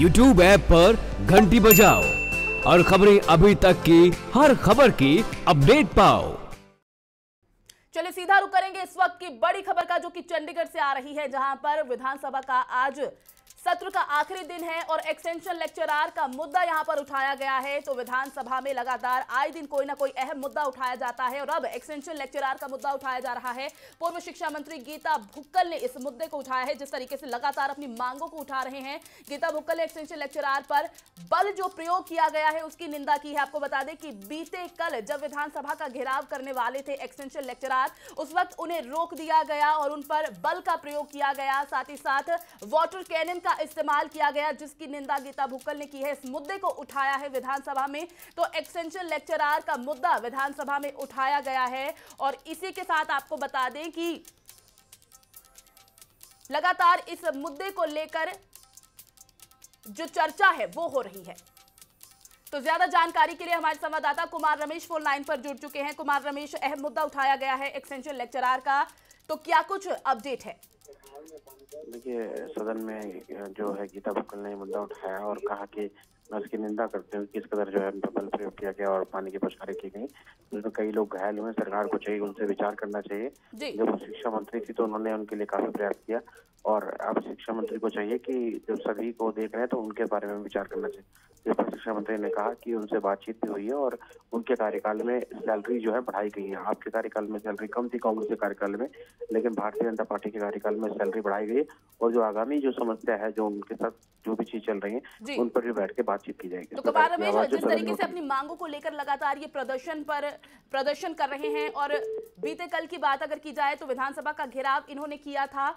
YouTube app पर घंटी बजाओ और खबरें अभी तक की, हर खबर की अपडेट पाओ। चलिए सीधा रुक करेंगे इस वक्त की बड़ी खबर का, जो कि चंडीगढ़ से आ रही है, जहाँ पर विधानसभा का आज सत्र का आखिरी दिन है और एक्सटेंशन लेक्चरार का मुद्दा यहाँ पर उठाया गया है। तो विधानसभा में लगातार आए दिन कोई ना कोई अहम मुद्दा उठाया जाता है और अब एक्सटेंशन लेक्चरार का मुद्दा उठाया जा रहा है। पूर्व शिक्षा मंत्री गीता भुक्कल ने इस मुद्दे को उठाया है, जिस तरीके से लगातार अपनी मांगों को उठा रहे हैं। गीता भुक्कल ने एक्सटेंशन लेक्चरार पर बल जो प्रयोग किया गया है, उसकी निंदा की है। आपको बता दें कि बीते कल जब विधानसभा का घेराव करने वाले थे एक्सटेंशन लेक्चरार उस वक्त उन्हें रोक दिया गया और उन पर बल का प्रयोग किया गया। साथ ही साथ वाटर कैनन का इस्तेमाल किया गया, जिसकी निंदा गीता भुक्कल ने की है। इस मुद्दे को उठाया है विधानसभा में। तो एक्सटेंशन लेक्चरार का मुद्दा विधानसभा में उठाया गया है। और इसी के साथ आपको बता दें कि लगातार इस मुद्दे को लेकर जो चर्चा है, वो हो रही है। तो ज़्यादा जानकारी के लिए हमारे संवाददाता कुमार रमेश फ़ोन लाइन पर जुड़ चुके हैं। कुमार रमेश, अहम मुद्दा उठाया गया है एक्सटेंशन लेक्चरार का। तो क्या कुछ अपडेट है? देखिए सदन में जो है गीता बुक्कल ने मुद्दा उठाया और कहा कि मैं उसकी निंदा करते हुए किस कदर जो है बल प्रयोग किया गया और पानी की बौछारें की गई। उसमें कई लोग घायल हुए सरकार को चाहिए उनसे विचार करना चाहिए। जब वो शिक्षा मंत्री थी तो उन्होंने उनके लिए काफ़ी प्रयास किया। और अब शिक्षा मंत्री को चाहिए कि जब सभी को देख रहे हैं तो उनके बारे में विचार करना चाहिए। जिस पर शिक्षा मंत्री ने कहा कि उनसे बातचीत भी हुई है और उनके कार्यकाल में सैलरी जो है बढ़ाई गई है। आपके कार्यकाल में सैलरी कम थी कांग्रेस के कार्यकाल में लेकिन भारतीय जनता पार्टी के कार्यकाल में सैलरी बढ़ाई गई और जो आगामी जो समस्या है जो उनके साथ जो भी चीज़ चल रही है उन पर भी बैठ के बातचीत की जाएगी। तो कपाल रमेश जिस तरीके से अपनी मांगों को लेकर लगातार ये प्रदर्शन पर प्रदर्शन कर रहे हैं और बीते कल की बात अगर की जाए तो विधानसभा का घेराव इन्होंने किया था।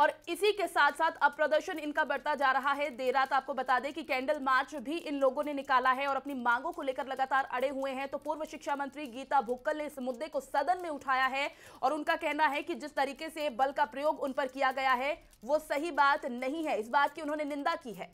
और इसी के साथ साथ अब प्रदर्शन इनका बढ़ता जा रहा है। देर रात आपको बता दें कि कैंडल मार्च भी इन लोगों ने निकाला है और अपनी मांगों को लेकर लगातार अड़े हुए हैं। तो पूर्व शिक्षा मंत्री गीता भुक्कल ने इस मुद्दे को सदन में उठाया है और उनका कहना है कि जिस तरीके से बल का प्रयोग उन पर किया गया है, वो सही बात नहीं है। इस बात की उन्होंने निंदा की है।